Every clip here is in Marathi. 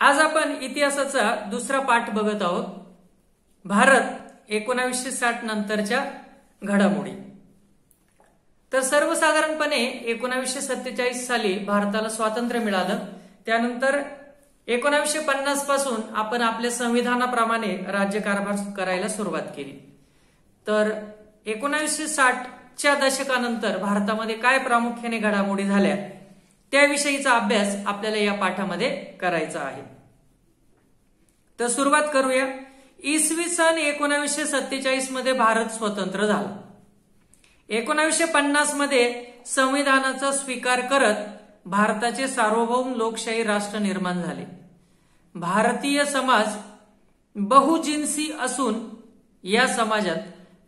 आज आपण इतिहासाचा दुसरा पाठ बघत आहोत. भारत एकोणावीसशे साठ नंतरच्या घडामोडी. तर सर्वसाधारणपणे एकोणावीसशे सत्तेचाळीस साली भारताला स्वातंत्र्य मिळालं. त्यानंतर एकोणावीसशे पन्नासपासून आपण आपल्या संविधानाप्रमाणे राज्यकारभार करायला सुरुवात केली. तर एकोणावीसशे साठच्या दशकानंतर भारतामध्ये काय प्रामुख्याने घडामोडी झाल्या? त्याविषयीचा अभ्यास आपल्याला या पाठामध्ये करायचा आहे. तर सुरुवात करूया. इसवी सन एकोणावीसशे सत्तेचाळीसमध्ये भारत स्वतंत्र झाला. एकोणावीसशे पन्नासमध्ये संविधानाचा स्वीकार करत भारताचे सार्वभौम लोकशाही राष्ट्र निर्माण झाले. भारतीय समाज बहुजिन्सी असून या समाजात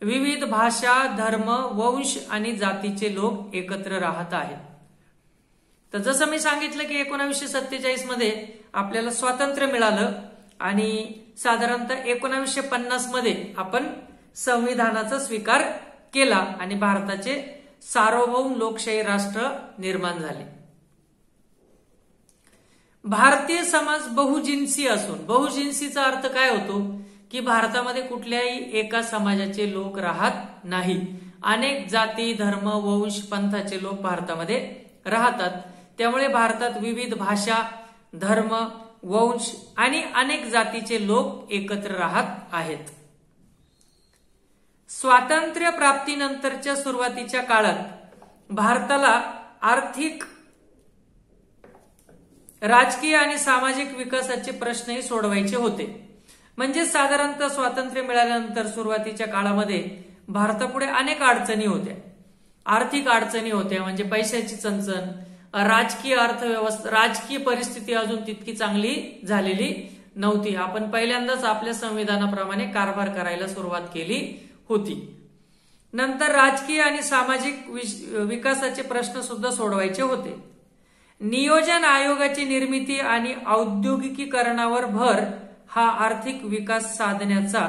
विविध भाषा धर्म वंश आणि जातीचे लोक एकत्र राहत आहेत. तर जसं मी सांगितलं की एकोणावीसशे सत्तेचाळीसमध्ये आपल्याला स्वातंत्र्य मिळालं आणि साधारणतः एकोणावीसशे पन्नासमध्ये आपण संविधानाचा स्वीकार केला आणि भारताचे सार्वभौम लोकशाही राष्ट्र निर्माण झाले. भारतीय समाज बहुजिन्सी असून बहुजिन्सीचा अर्थ काय होतो? की भारतामध्ये कुठल्याही एका समाजाचे लोक राहत नाही. अनेक जाती धर्म वंश पंथाचे लोक भारतामध्ये राहतात. त्यामुळे भारतात विविध भाषा धर्म वंश आणि अनेक जातीचे लोक एकत्र राहत आहेत. स्वातंत्र्य प्राप्तीनंतरच्या सुरुवातीच्या काळात भारताला आर्थिक राजकीय आणि सामाजिक विकासाचे प्रश्नही सोडवायचे होते. म्हणजे साधारणतः स्वातंत्र्य मिळाल्यानंतर सुरुवातीच्या काळामध्ये भारतापुढे अनेक अडचणी होत्या. आर्थिक अडचणी होत्या म्हणजे पैशाची चणचण राजकीय अर्थव्यवस्था राजकीय परिस्थिती अजून तितकी चांगली झालेली नव्हती. आपण पहिल्यांदाच आपल्या संविधानाप्रमाणे कारभार करायला सुरुवात केली होती. नंतर राजकीय आणि सामाजिक विकासाचे प्रश्न सुद्धा सोडवायचे होते. नियोजन आयोगाची निर्मिती आणि औद्योगिकीकरणावर भर हा आर्थिक विकास साधण्याचा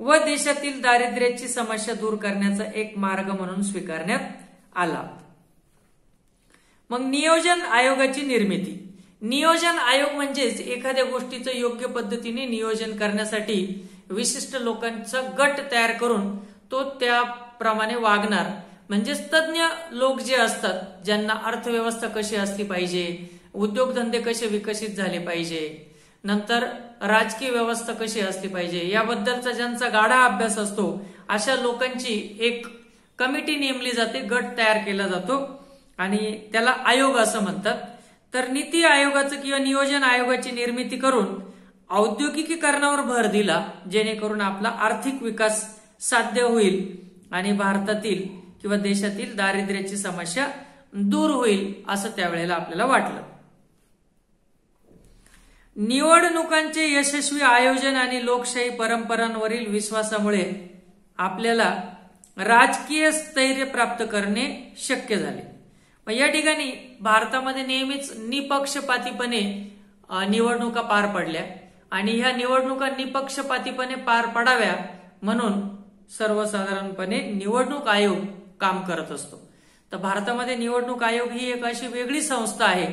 व देशातील दारिद्र्याची समस्या दूर करण्याचा एक मार्ग म्हणून स्वीकारण्यात आला. मग नियोजन आयोगाची निर्मिती. नियोजन आयोग म्हणजेच एखाद्या गोष्टीचं योग्य पद्धतीने नियोजन करण्यासाठी विशिष्ट लोकांचा गट तयार करून तो त्याप्रमाणे वागणार. म्हणजेच तज्ज्ञ लोक जे असतात ज्यांना अर्थव्यवस्था कशी असली पाहिजे उद्योगधंदे कसे विकसित झाले पाहिजे नंतर राजकीय व्यवस्था कशी असली पाहिजे याबद्दलचा ज्यांचा गाढा अभ्यास असतो अशा लोकांची एक कमिटी नेमली जाते गट तयार केला जातो. आणि त्याला आयोग असं म्हणतात. तर नीती आयोगाचं किंवा नियोजन आयोगाची निर्मिती करून औद्योगिकीकरणावर भर दिला जेणेकरून आपला आर्थिक विकास साध्य होईल आणि भारतातील किंवा देशातील दारिद्र्याची समस्या दूर होईल असं त्यावेळेला आपल्याला वाटलं. निवडणुकांचे यशस्वी आयोजन आणि लोकशाही परंपरांवरील विश्वासामुळे आपल्याला राजकीय स्थैर्य प्राप्त करणे शक्य झाले. या ठिकाणी भारतामध्ये नेहमीच निपक्षपातीपणे निवडणुका पार पडल्या. आणि ह्या निवडणुका निपक्षपातीपणे पार पडाव्या म्हणून सर्वसाधारणपणे निवडणूक आयोग काम करत असतो. तर भारतामध्ये निवडणूक आयोग ही एक अशी वेगळी संस्था आहे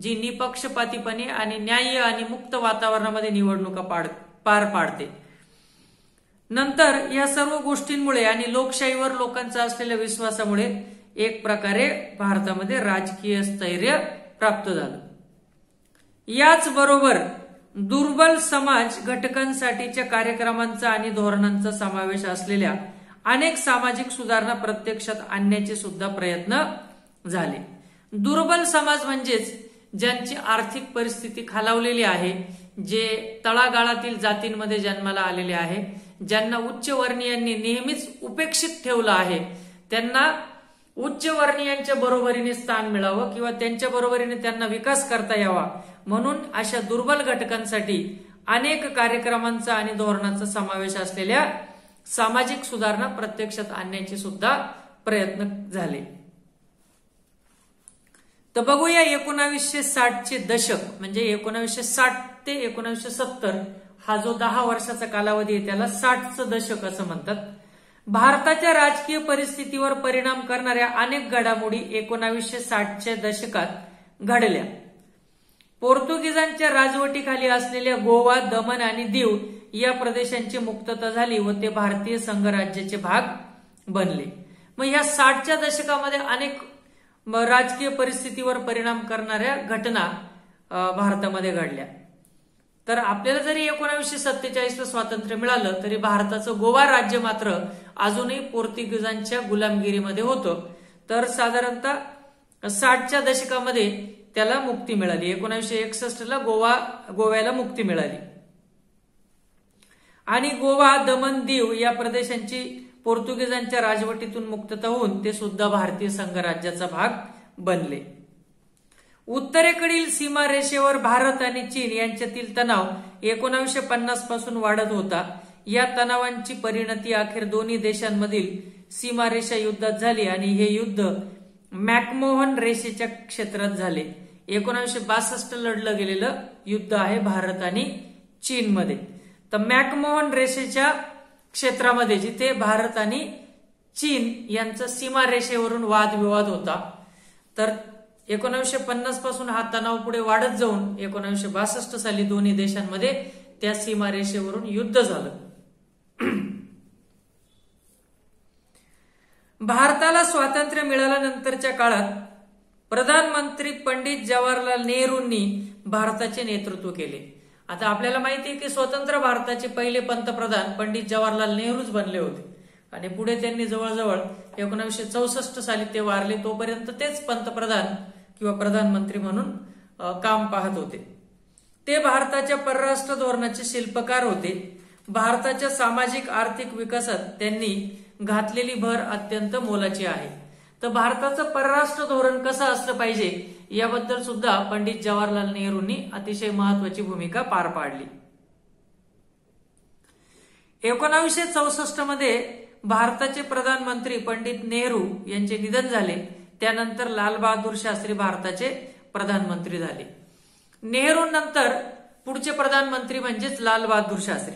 जी निपक्षपातीपणे आणि न्याय्य आणि मुक्त वातावरणामध्ये निवडणुका पाड पार पाडते. नंतर या सर्व गोष्टींमुळे आणि लोकशाहीवर लोकांचा असलेल्या विश्वासामुळे एक प्रकारे भारतामध्ये राजकीय स्थैर्य प्राप्त झालं. याचबरोबर दुर्बल समाज घटकांसाठीच्या कार्यक्रमांचा आणि धोरणांचा समावेश असलेल्या अनेक सामाजिक सुधारणा प्रत्यक्षात आणण्याचे सुद्धा प्रयत्न झाले. दुर्बल समाज म्हणजेच ज्यांची आर्थिक परिस्थिती खालावलेली आहे जे तळागाळातील जातींमध्ये जन्माला आलेले आहे ज्यांना उच्च वर्णीयांनी नेहमीच उपेक्षित ठेवलं आहे त्यांना उच्च वर्णीयांच्या बरोबरीने स्थान मिळावं किंवा त्यांच्या बरोबरीने त्यांना विकास करता यावा. म्हणून अशा दुर्बल घटकांसाठी अनेक कार्यक्रमांचा आणि धोरणांचा समावेश असलेल्या सामाजिक सुधारणा प्रत्यक्षात आणण्याचे सुद्धा प्रयत्न झाले. तर बघूया एकोणावीसशे साठचे दशक म्हणजे एकोणावीसशे साठ ते एकोणावीसशे सत्तर हा जो दहा वर्षाचा कालावधी आहे त्याला साठचं दशक असं म्हणतात. भारताच्या राजकीय परिस्थितीवर परिणाम करणाऱ्या अनेक घडामोडी एकोणावीसशे साठच्या दशकात घडल्या. पोर्तुगीजांच्या राजवटीखाली असलेल्या गोवा दमन आणि दीव या प्रदेशांची मुक्तता झाली व ते भारतीय संघराज्याचे भाग बनले. मग या साठच्या दशकामध्ये अनेक राजकीय परिस्थितीवर परिणाम करणाऱ्या घटना भारतामध्ये घडल्या. तर आपल्याला जरी एकोणावीसशे सत्तेचाळीसला स्वातंत्र्य मिळालं तरी भारताचं गोवा राज्य मात्र अजूनही पोर्तुगीजांच्या गुलामगिरीमध्ये होतं. तर साधारणतः साठच्या दशकामध्ये त्याला मुक्ती मिळाली. एकोणीसशे एकसष्टला गोवा गोव्याला मुक्ती मिळाली. आणि गोवा दमन दीव या प्रदेशांची पोर्तुगीजांच्या राजवटीतून मुक्तता होऊन ते सुद्धा भारतीय संघराज्याचा भाग बनले. उत्तरेकडील सीमारेषेवर भारत आणि चीन यांच्यातील तणाव एकोणावीसशे पन्नासपासून वाढत होता. या तणावांची परिणती अखेर दोन्ही देशांमधील सीमारेषा युद्धात झाली आणि हे युद्ध मॅकमोहन रेषेच्या क्षेत्रात झाले. एकोणावीसशे बासष्ट लढलं गेलेलं युद्ध आहे भारत आणि चीनमध्ये. तर मॅकमोहन रेषेच्या क्षेत्रामध्ये जिथे भारत आणि चीन यांचा सीमारेषेवरून वादविवाद होता तर एकोणविशे पन्नासपासून हा तणाव पुढे वाढत जाऊन एकोणावीसशे बासष्ट साली दोन्ही देशांमध्ये त्या सीमारेषेवरून युद्ध झालं. भारताला स्वातंत्र्य मिळाल्यानंतरच्या काळात प्रधानमंत्री पंडित जवाहरलाल नेहरूंनी भारताचे नेतृत्व केले. आता आपल्याला माहिती आहे की स्वतंत्र भारताचे पहिले पंतप्रधान पंडित जवाहरलाल नेहरूच बनले होते. आणि पुढे त्यांनी जवळजवळ एकोणीसशे चौसष्ट साली ते वारले तोपर्यंत तेच पंतप्रधान किंवा प्रधानमंत्री म्हणून काम पाहत होते. ते भारताच्या परराष्ट्र धोरणाचे शिल्पकार होते. भारताच्या सामाजिक आर्थिक विकासात त्यांनी घातलेली भर अत्यंत मोलाची आहे. तर भारताचं परराष्ट्र धोरण कसं असलं पाहिजे याबद्दल सुद्धा पंडित जवाहरलाल नेहरूंनी अतिशय महत्वाची भूमिका पार पाडली. एकोणावीसशे चौसष्टमध्ये भारताचे प्रधानमंत्री पंडित नेहरू यांचे निधन झाले. त्यानंतर लालबहादूर शास्त्री भारताचे प्रधानमंत्री झाले. नेहरूंनंतर पुढचे प्रधानमंत्री म्हणजेच लालबहादूर शास्त्री.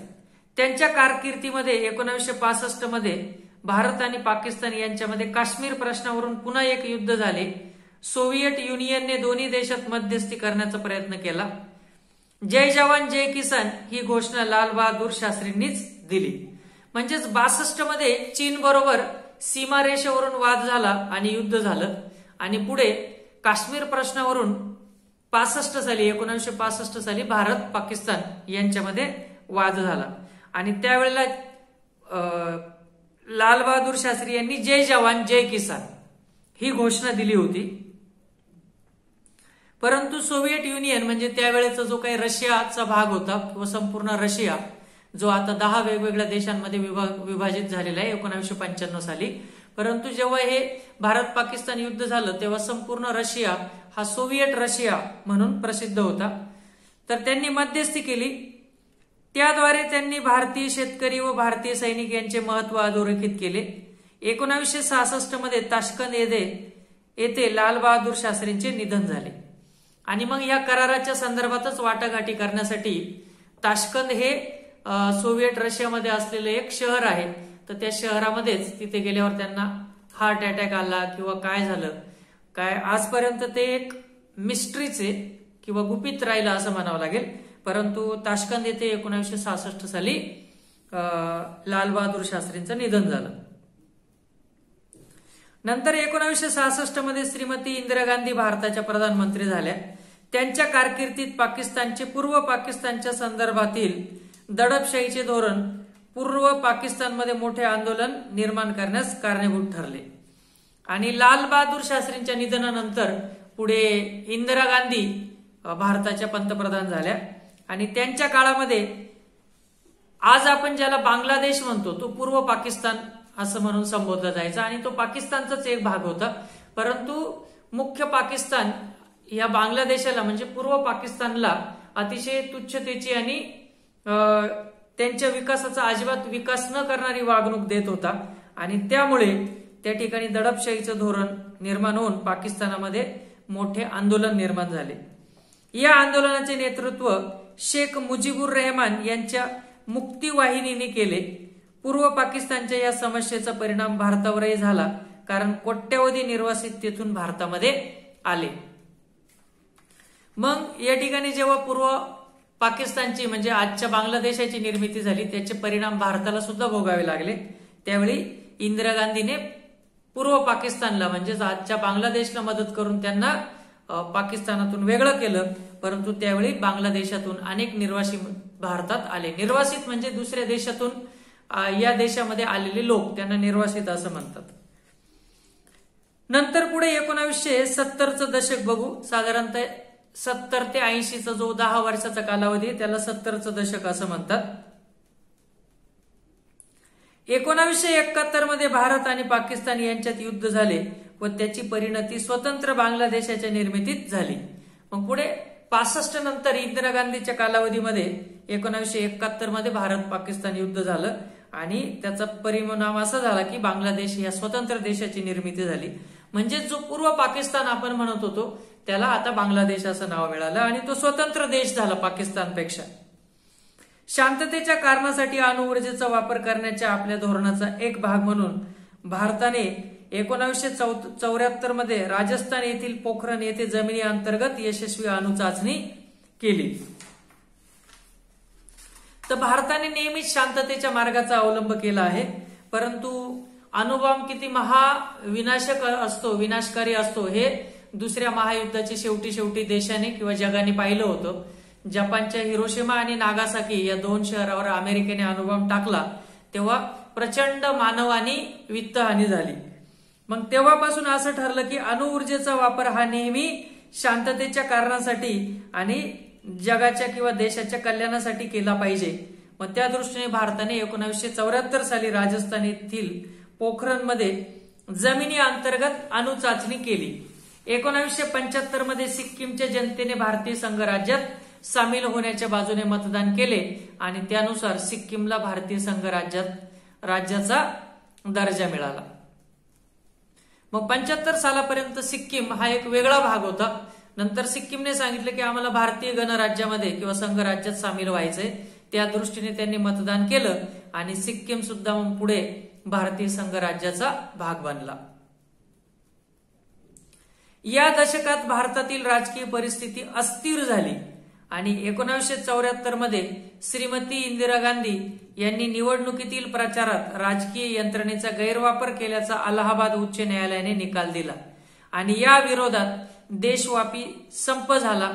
त्यांच्या कारकिर्दीमध्ये एकोणीसशे पासष्टमध्ये भारत आणि पाकिस्तान यांच्यामध्ये काश्मीर प्रश्नावरून पुन्हा एक युद्ध झाले. सोव्हिएट युनियनने दोन्ही देशात मध्यस्थी करण्याचा प्रयत्न केला. जय जवान जय किसान ही घोषणा लाल बहादूर शास्त्रींनीच दिली. म्हणजेच बासष्टमध्ये चीन बरोबर सीमारेषेवरून वाद झाला आणि युद्ध झालं. आणि पुढे काश्मीर प्रश्नावरून पासष्ट साली एकोणीसशे पासष्ट साली भारत पाकिस्तान यांच्यामध्ये वाद झाला. आणि त्यावेळेला लालबहादूर शास्त्री यांनी जय जवान जय किसान ही घोषणा दिली होती. परंतु सोव्हिएट युनियन म्हणजे त्यावेळेचा जो काही रशियाचा भाग होता किंवा संपूर्ण रशिया जो आता दहा वेगवेगळ्या देशांमध्ये विभाग विभाजित झालेला आहे एकोणावीसशे पंच्याण्णव साली. परंतु जेव्हा हे भारत पाकिस्तान युद्ध झालं तेव्हा संपूर्ण रशिया हा सोव्हिएट रशिया म्हणून प्रसिद्ध होता. तर त्यांनी मध्यस्थी केली. त्याद्वारे त्यांनी भारतीय शेतकरी व भारतीय सैनिक यांचे महत्त्व अधोरेखित केले. एकोणावीसशे सहासष्टमध्ये ताशकंद येथे येथे लालबहादूर शास्त्रींचे निधन झाले. आणि मग या कराराच्या संदर्भातच वाटाघाटी करण्यासाठी ताशकंद हे सोव्हिएट रशियामध्ये असलेलं एक शहर आहे. तर त्या शहरामध्येच तिथे गेल्यावर त्यांना हार्ट अटॅक आला किंवा काय झालं. काय आजपर्यंत ते एक मिस्ट्रीच आहे किंवा गुपित राहिलं असं म्हणावं लागेल. परंतु ताशकंद येथे एकोणीसशे सहासष्ट साली लालबहादूर शास्त्रींचं निधन झालं. नंतर एकोणीसशे सहासष्टमध्ये श्रीमती इंदिरा गांधी भारताच्या प्रधानमंत्री झाल्या. त्यांच्या कारकिर्दीत पाकिस्तानचे पूर्व पाकिस्तानच्या संदर्भातील दडपशाहीचे धोरण पूर्व पाकिस्तानमध्ये मोठे आंदोलन निर्माण करण्यास कारणीभूत ठरले. आणि लाल बहादूर शास्त्रींच्या निधनानंतर पुढे इंदिरा गांधी भारताच्या पंतप्रधान झाल्या. आणि त्यांच्या काळामध्ये आज आपण ज्याला बांगलादेश म्हणतो तो पूर्व पाकिस्तान असं म्हणून संबोधला जायचा. आणि तो पाकिस्तानचाच एक भाग होता. परंतु मुख्य पाकिस्तान या बांगलादेशाला म्हणजे पूर्व पाकिस्तानला अतिशय तुच्छतेची आणि त्यांच्या विकासाचा अजिबात विकास न करणारी वागणूक देत होता. आणि त्यामुळे त्या ठिकाणी दडपशाहीचं धोरण निर्माण होऊन पाकिस्तानामध्ये मोठे आंदोलन निर्माण झाले. या आंदोलनाचे नेतृत्व शेख मुजीबुर रेहमान यांच्या मुक्ती वाहिनीने केले. पूर्व पाकिस्तानच्या या समस्येचा परिणाम भारतावरही झाला कारण कोट्यवधी निर्वासित तेथून भारतामध्ये आले. मग या ठिकाणी जेव्हा पूर्व पाकिस्तानची म्हणजे आजच्या बांगलादेशाची निर्मिती झाली त्याचे परिणाम भारताला सुद्धा भोगावे लागले. त्यावेळी इंदिरा गांधीने पूर्व पाकिस्तानला म्हणजेच आजच्या बांगलादेशला मदत करून त्यांना पाकिस्तानातून वेगळं केलं. परंतु त्यावेळी बांगलादेशातून अनेक निर्वासित भारतात आले. निर्वासित म्हणजे दुसऱ्या देशातून या देशामध्ये आलेले लोक त्यांना निर्वासित असं म्हणतात. नंतर पुढे एकोणावीसशे सत्तरचं दशक बघू. साधारणतः सत्तर ते ऐंशीचा जो दहा वर्षाचा कालावधी त्याला सत्तरचं दशक असं म्हणतात. एकोणावीसशे एकाहत्तरमध्ये भारत आणि पाकिस्तान यांच्यात युद्ध झाले व त्याची परिणती स्वतंत्र बांगलादेशाच्या निर्मितीत झाली. मग पुढे पासष्ट नंतर इंदिरा गांधीच्या कालावधीमध्ये एकोणावीसशे एकाहत्तरमध्ये भारत पाकिस्तान युद्ध झालं आणि त्याचा परिणाम असा झाला की बांगलादेश या स्वतंत्र देशाची निर्मिती झाली. म्हणजे जो पूर्व पाकिस्तान आपण म्हणत होतो त्याला आता बांगलादेश असं नाव मिळालं आणि तो स्वतंत्र देश झाला पाकिस्तानपेक्षा. शांततेच्या कारणासाठी अणुऊर्जेचा वापर करण्याच्या आपल्या धोरणाचा एक भाग म्हणून भारताने एकोणावीसशे चौऱ्याहत्तरमध्ये राजस्थान येथील पोखरण येथे जमिनी अंतर्गत यशस्वी अणु चाचणी केली. तर भारताने नेहमीच शांततेच्या मार्गाचा अवलंब केला आहे परंतु अणुबॉम्ब किती महा विनाशक असतो विनाशकारी असतो हे दुसऱ्या महायुद्धाची शेवटी शेवटी देशाने किंवा जगाने पाहिलं होतं. जपानच्या हिरोशिमा आणि नागासाकी या दोन शहरावर अमेरिकेने अणुबॉम्ब टाकला तेव्हा प्रचंड मानवानी वित्तहानी झाली. मग तेव्हापासून असं ठरलं की अणुऊर्जेचा वापर हा नेहमी शांततेच्या कारणासाठी आणि जगाच्या किंवा देशाच्या कल्याणासाठी केला पाहिजे. मग त्या दृष्टीने भारताने एकोणीसशे चौऱ्याहत्तर साली राजस्थान येथील पोखरणमध्ये जमिनी अंतर्गत अणुचाचणी केली. एकोणावीसशे पंच्याहत्तरमध्ये सिक्कीमच्या जनतेने भारतीय संघ राज्यात सामील होण्याच्या बाजूने मतदान केले आणि त्यानुसार सिक्कीमला भारतीय संघ राज्यात राज्याचा दर्जा मिळाला. मग पंच्याहत्तर सालापर्यंत सिक्कीम हा एक वेगळा भाग होता. नंतर सिक्कीमने सांगितलं की आम्हाला भारतीय गणराज्यामध्ये किंवा संघ राज्यात सामील व्हायचंय. त्या दृष्टीने त्यांनी मतदान केलं आणि सिक्कीम सुद्धा मग पुढे भारतीय संघ राज्याचा भाग बनला. या दशकात भारतातील राजकीय परिस्थिती अस्थिर झाली. आणि एकोणीसशे चौऱ्याहत्तरमध्ये श्रीमती इंदिरा गांधी यांनी निवडणुकीतील प्रचारात राजकीय यंत्रणेचा गैरवापर केल्याचा अलाहाबाद उच्च न्यायालयाने निकाल दिला. आणि या विरोधात देशव्यापी संप झाला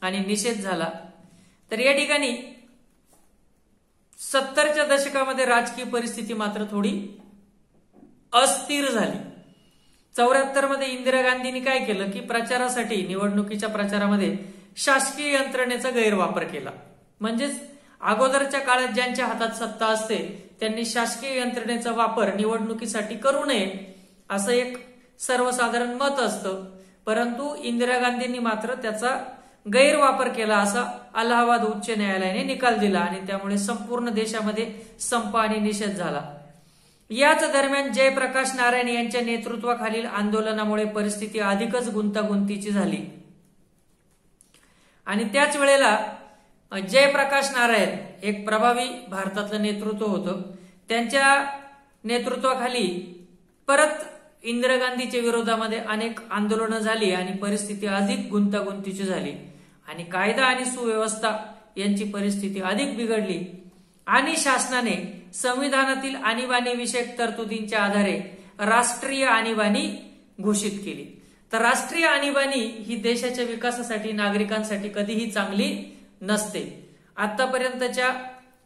आणि निषेध झाला. तर या ठिकाणी सत्तरच्या दशकामध्ये राजकीय परिस्थिती मात्र थोडी अस्थिर झाली. चौऱ्याहत्तरमध्ये इंदिरा गांधींनी काय केलं की प्रचारासाठी निवडणुकीच्या प्रचारामध्ये शासकीय यंत्रणेचा गैरवापर केला. म्हणजेच अगोदरच्या काळात ज्यांच्या हातात सत्ता असते त्यांनी शासकीय यंत्रणेचा वापर निवडणुकीसाठी करू नये असं एक सर्वसाधारण मत असतं. परंतु इंदिरा गांधींनी मात्र त्याचा गैरवापर केला असा अलाहाबाद उच्च न्यायालयाने निकाल दिला आणि त्यामुळे संपूर्ण देशामध्ये संप आणि निषेध झाला. याच दरम्यान जयप्रकाश नारायण यांच्या नेतृत्वाखालील आंदोलनामुळे परिस्थिती अधिकच गुंतागुंतीची झाली. आणि त्याच वेळेला जयप्रकाश नारायण एक प्रभावी भारतातलं नेतृत्व होतं. त्यांच्या नेतृत्वाखाली परत इंदिरा गांधीच्या विरोधामध्ये अनेक आंदोलनं झाली आणि परिस्थिती अधिक गुंतागुंतीची झाली. आणि कायदा आणि सुव्यवस्था यांची परिस्थिती अधिक बिघडली. आणि शासनाने संविधानातील आणीबाणी विषयक तरतुदींच्या आधारे राष्ट्रीय आणीबाणी घोषित केली. तर राष्ट्रीय आणीबाणी ही देशाच्या विकासासाठी नागरिकांसाठी कधीही चांगली नसते. आतापर्यंतच्या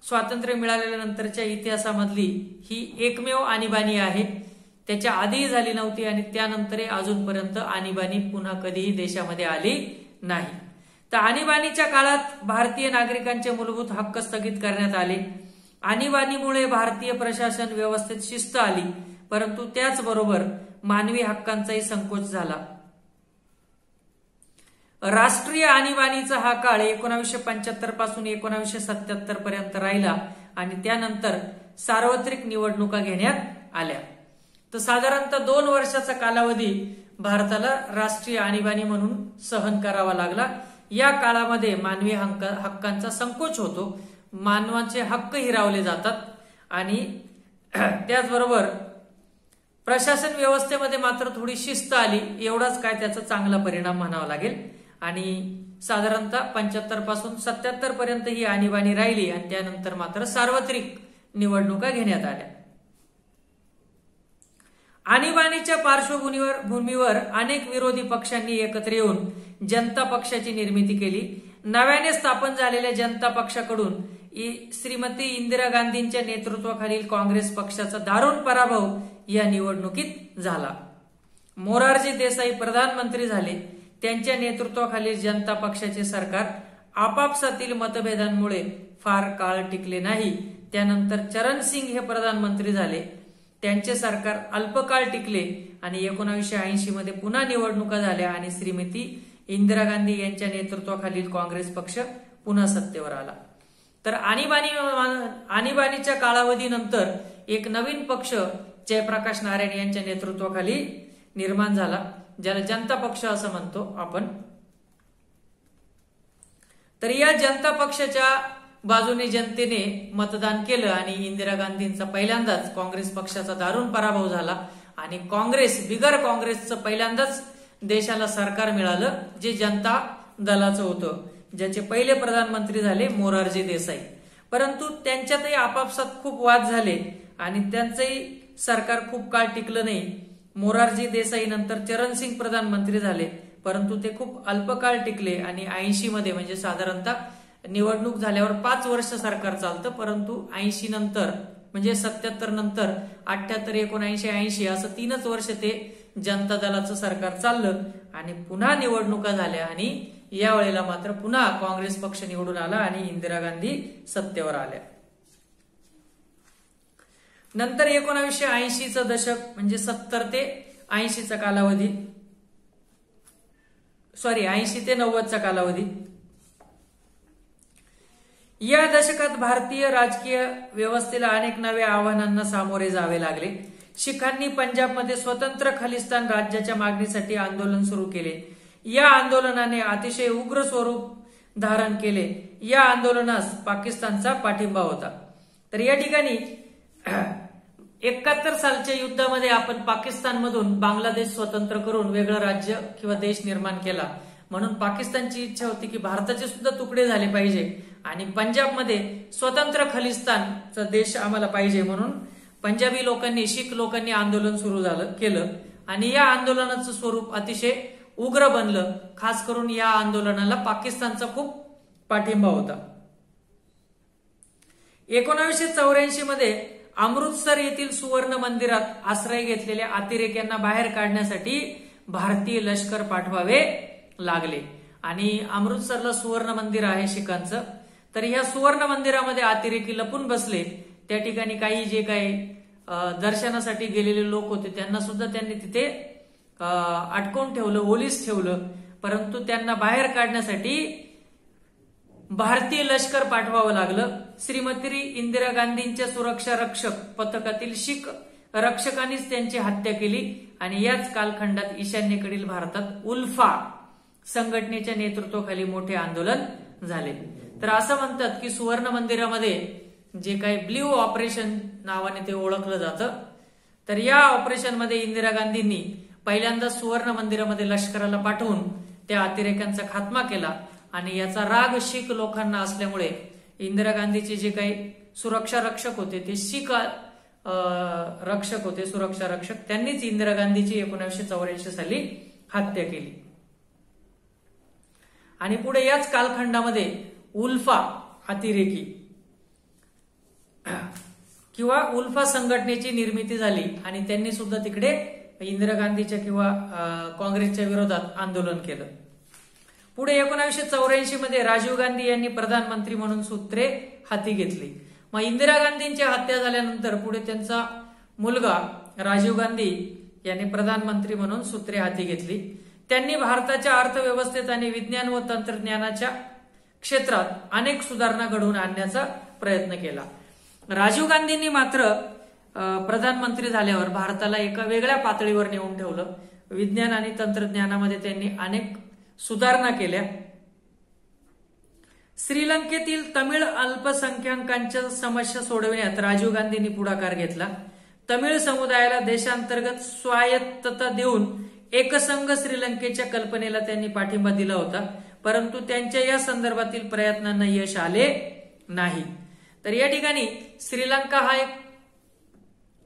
स्वातंत्र्य मिळालेल्या नंतरच्या इतिहासामधली ही एकमेव आणीबाणी आहे. त्याच्या आधीही झाली नव्हती आणि त्यानंतरही अजूनपर्यंत आणीबाणी पुन्हा कधीही देशामध्ये आली नाही. तर आणीबाणीच्या काळात भारतीय नागरिकांचे मूलभूत हक्क स्थगित करण्यात आले. आणीबाणीमुळे भारतीय प्रशासन व्यवस्थेत शिस्त आली परंतु त्याचबरोबर मानवी हक्कांचाही संकोच झाला. राष्ट्रीय आणीबाणीचा हा काळ एकोणाशे पंच्याहत्तरपासून एकोणाशे सत्याहत्तर पर्यंत राहिला आणि त्यानंतर सार्वत्रिक निवडणुका घेण्यात आल्या. तर साधारणतः दोन वर्षाचा कालावधी भारताला राष्ट्रीय आणीबाणी म्हणून सहन करावा लागला. या काळामध्ये मानवी हक्कांचा संकोच होतो. मानवाचे हक्क हिरावले जातात. आणि त्याचबरोबर प्रशासन व्यवस्थेमध्ये मात्र थोडी शिस्त आली एवढाच काय त्याचा चांगला परिणाम म्हणावा लागेल. आणि साधारणतः पंच्याहत्तरपासून सत्याहत्तर पर्यंत ही आणीबाणी राहिली आणि त्यानंतर मात्र सार्वत्रिक निवडणुका घेण्यात आल्या. आणीबाणीच्या पार्श्वभूमीवर भूमीवर अनेक विरोधी पक्षांनी एकत्र येऊन जनता पक्षाची निर्मिती केली. नव्याने स्थापन झालेल्या जनता पक्षाकडून श्रीमती इंदिरा गांधींच्या नेतृत्वाखालील काँग्रेस पक्षाचा दारुण पराभव या निवडणुकीत झाला. मोरारजी देसाई प्रधानमंत्री झाले. त्यांच्या नेतृत्वाखालील जनता पक्षाचे सरकार आपापसातील मतभेदांमुळे फार काळ टिकले नाही. त्यानंतर चरण सिंग हे प्रधानमंत्री झाले. त्यांचे सरकार अल्पकाळ टिकले आणि एकोणीसशे ऐंशी मध्ये पुन्हा निवडणुका झाल्या आणि श्रीमती इंदिरा गांधी यांच्या नेतृत्वाखालील काँग्रेस पक्ष पुन्हा सत्तेवर आला. तर आणीबाणी आणीबाणीच्या कालावधीनंतर एक नवीन पक्ष जयप्रकाश नारायण यांच्या नेतृत्वाखाली निर्माण झाला ज्याला जनता पक्ष असं म्हणतो आपण. तर या जनता पक्षाच्या बाजूने जनतेने मतदान केलं आणि इंदिरा गांधींचा पहिल्यांदाच काँग्रेस पक्षाचा दारुण पराभव झाला आणि काँग्रेस बिगर काँग्रेसचं पहिल्यांदाच देशाला सरकार मिळालं जे जनता दलाचं होतं. ज्याचे पहिले प्रधानमंत्री झाले मोरारजी देसाई. परंतु त्यांच्यातही आपापसात खूप वाद झाले आणि त्यांचंही सरकार खूप काळ टिकलं नाही. मोरारजी देसाई नंतर चरणसिंग प्रधानमंत्री झाले. परंतु ते खूप अल्पकाळ टिकले आणि ऐंशी मध्ये म्हणजे साधारणतः निवडणूक झाल्यावर पाच वर्ष सरकार चालतं परंतु ऐंशी नंतर म्हणजे सत्याहत्तर नंतर अठ्याहत्तर एकोणऐंशी ऐंशी असं तीनच वर्ष ते जनता दलाचं सरकार चाललं आणि पुन्हा निवडणुका झाल्या आणि यावेळेला मात्र पुन्हा काँग्रेस पक्ष निवडून आला आणि इंदिरा गांधी सत्तेवर आल्या. नंतर एकोणावीसशे ऐंशीचं दशक म्हणजे सत्तर ते ऐंशीचा कालावधी. सॉरी ऐंशी ते नव्वदचा कालावधी. या दशकात भारतीय राजकीय व्यवस्थेला अनेक नव्या आव्हानांना सामोरे जावे लागले. शिखांनी पंजाबमध्ये स्वतंत्र खलिस्तान राज्याच्या मागणीसाठी आंदोलन सुरू केले. या आंदोलनाने अतिशय उग्र स्वरूप धारण केले. या आंदोलनास पाकिस्तानचा पाठिंबा होता. तर या ठिकाणी एकाहत्तर सालच्या युद्धामध्ये आपण पाकिस्तानमधून बांगलादेश स्वतंत्र करून वेगळं राज्य किंवा देश निर्माण केला. म्हणून पाकिस्तानची इच्छा होती की भारताचे सुद्धा तुकडे झाले पाहिजे आणि पंजाबमध्ये स्वतंत्र खलिस्तानचा देश आम्हाला पाहिजे म्हणून पंजाबी लोकांनी शीख लोकांनी आंदोलन सुरू झालं केलं. आणि या आंदोलनाचं स्वरूप अतिशय उग्र बनलं. खास करून या आंदोलनाला पाकिस्तानचा खूप पाठिंबा होता. एकोणावीसशे चौऱ्याऐंशी मध्ये अमृतसर येथील सुवर्ण मंदिरात आश्रय घेतलेल्या अतिरेक्यांना बाहेर काढण्यासाठी भारतीय लष्कर पाठवावे लागले. आणि अमृतसरला सुवर्ण मंदिर आहे शिखांचं. तर ह्या सुवर्ण मंदिरामध्ये अतिरेकी लपून बसले. त्या ठिकाणी काही जे काही दर्शनासाठी गेलेले लोक होते त्यांना सुद्धा त्यांनी तिथे अटकवून ठेवलं ओलीस ठेवलं परंतु त्यांना बाहेर काढण्यासाठी भारतीय लष्कर पाठवावं लागलं. श्रीमती इंदिरा गांधींच्या सुरक्षा रक्षक पथकातील शीख रक्षकांनीच त्यांची हत्या केली आणि याच कालखंडात ईशान्येकडील भारतात उल्फा संघटनेच्या नेतृत्वाखाली मोठे आंदोलन झाले. तर असं म्हणतात की सुवर्ण मंदिरामध्ये जे काही ब्ल्यू ऑपरेशन नावाने ते ओळखलं जातं. तर या ऑपरेशनमध्ये इंदिरा गांधींनी पहिल्यांदा सुवर्ण मंदिरामध्ये लष्कराला पाठवून त्या अतिरेक्यांचा खात्मा केला आणि याचा राग शीख लोकांना असल्यामुळे इंदिरा गांधीचे जे काही सुरक्षा रक्षक होते ते शीख रक्षक होते सुरक्षा रक्षक त्यांनीच इंदिरा गांधीची एकोणीसशे चौऱ्याऐंशी साली हत्या केली. आणि पुढे याच कालखंडामध्ये उल्फा अतिरेकी किंवा उल्फा संघटनेची निर्मिती झाली आणि त्यांनी सुद्धा तिकडे इंदिरा गांधीच्या किंवा काँग्रेसच्या विरोधात आंदोलन केलं. पुढे एकोणाशे चौऱ्याऐंशी मध्ये राजीव गांधी यांनी प्रधानमंत्री म्हणून सूत्रे हाती घेतली. मग इंदिरा गांधींची हत्या झाल्यानंतर पुढे त्यांचा मुलगा राजीव गांधी यांनी प्रधानमंत्री म्हणून सूत्रे हाती घेतली. त्यांनी भारताच्या अर्थव्यवस्थेत आणि विज्ञान व तंत्रज्ञानाच्या क्षेत्रात अनेक सुधारणा घडवून आणण्याचा प्रयत्न केला. राजीव गांधींनी मात्र प्रधानमंत्री झाल्यावर भारताला एका वेगळ्या पातळीवर नेऊन ठेवलं. विज्ञान आणि तंत्रज्ञानामध्ये त्यांनी अनेक सुधारणा केल्या. श्रीलंकेतील तमिळ अल्पसंख्याकांच्या समस्या सोडविण्यात राजीव गांधींनी पुढाकार घेतला. तमिळ समुदायाला देशांतर्गत स्वायत्तता देऊन एकसंघ श्रीलंकेच्या कल्पनेला त्यांनी पाठिंबा दिला होता. परंतु त्यांच्या या संदर्भातील प्रयत्नांना यश आले नाही. तर या ठिकाणी श्रीलंका हा एक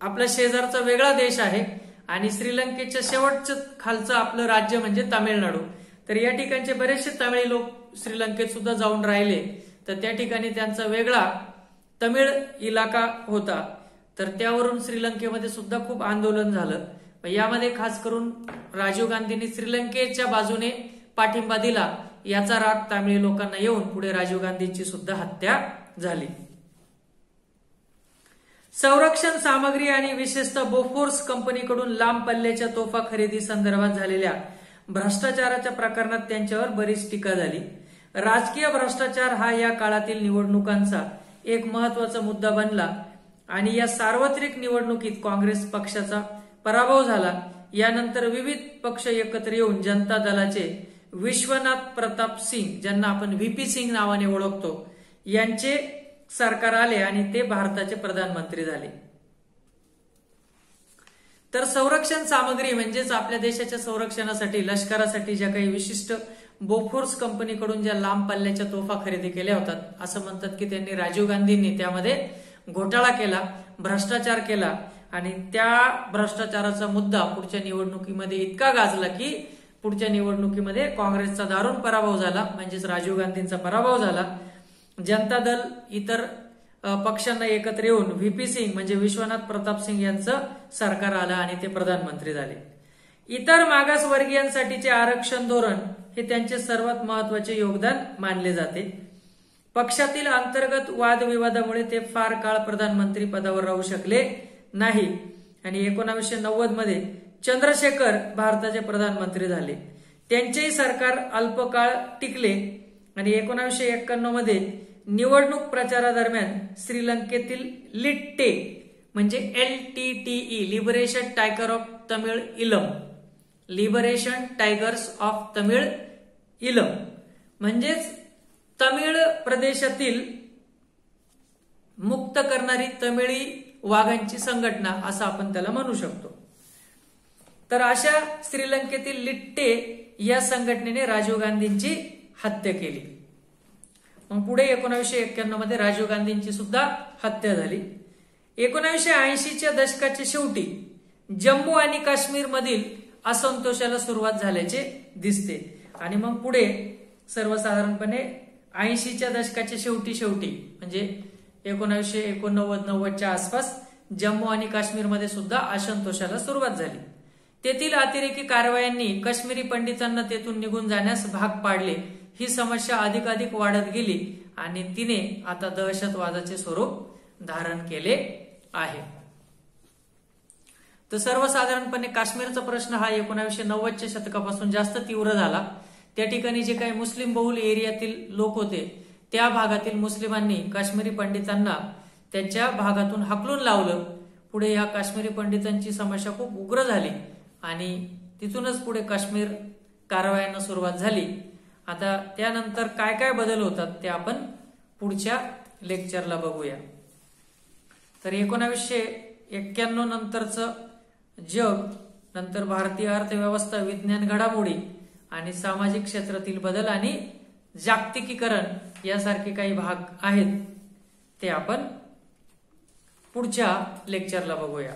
आपला शेजारचा वेगळा देश आहे आणि श्रीलंकेच्या शेवटचं खालचं आपलं राज्य म्हणजे तामिळनाडू. तर या ठिकाणचे बरेचसे तामिळी लोक श्रीलंकेत सुद्धा जाऊन राहिले. तर त्या ठिकाणी त्यांचा वेगळा तमिळ इलाका होता. तर त्यावरून श्रीलंकेमध्ये सुद्धा खूप आंदोलन झालं. यामध्ये खास करून राजीव गांधींनी श्रीलंकेच्या बाजूने पाठिंबा दिला. याचा राग तामिळी लोकांना येऊन पुढे राजीव गांधींची सुद्धा हत्या झाली. संरक्षण सामग्री आणि विशेषतः बोफोर्स कंपनीकडून लांब पल्ल्याच्या तोफा खरेदी संदर्भात झालेल्या भ्रष्टाचाराच्या प्रकरणात त्यांच्यावर बरीच टीका झाली. राजकीय भ्रष्टाचार हा या काळातील निवडणुकांचा एक महत्त्वाचा मुद्दा बनला आणि या सार्वत्रिक निवडणुकीत काँग्रेस पक्षाचा पराभव झाला. यानंतर विविध पक्ष एकत्र येऊन जनता दलाचे विश्वनाथ प्रताप सिंग ज्यांना आपण व्हीपी सिंग नावाने ओळखतो यांचे सरकार आले आणि ते भारताचे प्रधानमंत्री झाले. तर संरक्षण सामग्री म्हणजेच आपल्या देशाच्या संरक्षणासाठी लष्करासाठी ज्या काही विशिष्ट बोफोर्स कंपनीकडून ज्या लांब पल्ल्याच्या तोफा खरेदी केल्या होतात असं म्हणतात की त्यांनी राजीव गांधींनी त्यामध्ये घोटाळा केला भ्रष्टाचार केला आणि त्या भ्रष्टाचाराचा मुद्दा पुढच्या निवडणुकीमध्ये इतका गाजला की पुढच्या निवडणुकीमध्ये काँग्रेसचा दारुण पराभव झाला म्हणजेच राजीव गांधींचा पराभव झाला. जनता दल इतर पक्षांना एकत्र येऊन व्हीपी सिंग म्हणजे विश्वनाथ प्रताप सिंग यांचं सरकार आलं आणि ते प्रधानमंत्री झाले. इतर मागासवर्गीयांसाठीचे आरक्षण धोरण हे त्यांचे सर्वात महत्त्वाचे योगदान मानले जाते. पक्षातील अंतर्गत वादविवादामुळे ते फार काळ प्रधानमंत्री पदावर राहू शकले नाही. आणि एकोणावीसशे नव्वदमध्ये चंद्रशेखर भारताचे प्रधानमंत्री झाले. त्यांचेही सरकार अल्पकाळ टिकले. आणि एकोणावीसशे एक्क्याण्णवमध्ये निवडणूक प्रचारादरम्यान श्रीलंकेतील लिट्टे म्हणजे L T T E liberation tiger of Tamil Eelam liberation tigers of Tamil इलम म्हणजेच तमिळ प्रदेशातील मुक्त करणारी तमिळी वाघांची संघटना असं आपण त्याला म्हणू शकतो. तर अशा श्रीलंकेतील लिट्टे या संघटनेने राजीव गांधींची हत्या केली. मग पुढे एकोणावीसशे एक्क्याण्णवमध्ये राजीव गांधींची सुद्धा हत्या झाली. एकोणावीसशे ऐंशीच्या दशकाच्या शेवटी जम्मू आणि काश्मीर मधील असंतोषाला सुरुवात झाल्याचे दिसते. आणि मग पुढे सर्वसाधारणपणे ऐंशीच्या दशकाच्या शेवटी शेवटी म्हणजे एकोणावीसशे एकोणनव्वद नव्वदच्या आसपास जम्मू आणि काश्मीरमध्ये सुद्धा असंतोषाला सुरुवात झाली. तेथील अतिरेकी कारवायांनी काश्मीरी पंडितांना तेथून निघून जाण्यास भाग पाडले. ही समस्या अधिकाधिक वाढत गेली आणि तिने आता दहशतवादाचे स्वरूप धारण केले आहे. तर सर्वसाधारणपणे काश्मीरचा प्रश्न हा एकोणावीसशे नव्वदच्या शतकापासून जास्त तीव्र झाला. त्या ठिकाणी जे काही मुस्लिम बहुल एरियातील लोक होते त्या भागातील मुस्लिमांनी काश्मीरी पंडितांना त्यांच्या भागातून हाकलून लावलं. पुढे या काश्मीरी पंडितांची समस्या खूप उग्र झाली आणि तिथूनच पुढे काश्मीर कारवायांना सुरुवात झाली. आता त्यानंतर काय काय बदल होतात ते आपण पुढच्या लेक्चरला बघूया. तर एकोणावीसशे एक्क्याण्णव नंतरचं जग नंतर भारतीय अर्थव्यवस्था विज्ञान घडामोडी आणि सामाजिक क्षेत्रातील बदल आणि जागतिकीकरण यासारखे काही भाग आहेत ते आपण पुढच्या लेक्चरला बघूया.